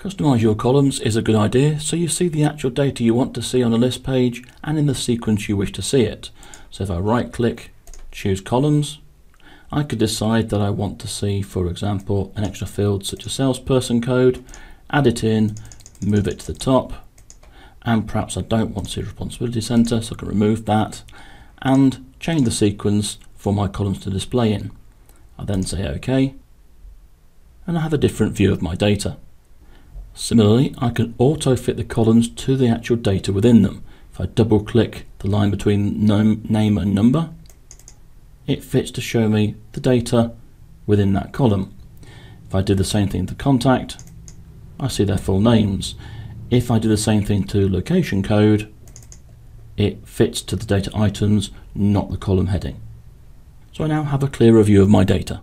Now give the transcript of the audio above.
Customize your columns is a good idea so you see the actual data you want to see on a list page and in the sequence you wish to see it. So if I right click, choose columns, I could decide that I want to see, for example, an extra field such as salesperson code, add it in, move it to the top, and perhaps I don't want to see responsibility center, so I can remove that, and change the sequence for my columns to display in. I then say OK, and I have a different view of my data. Similarly, I can auto fit the columns to the actual data within them. If I double click the line between name and number, it fits to show me the data within that column. If I do the same thing to contact, I see their full names. If I do the same thing to location code, it fits to the data items, not the column heading. So I now have a clearer view of my data.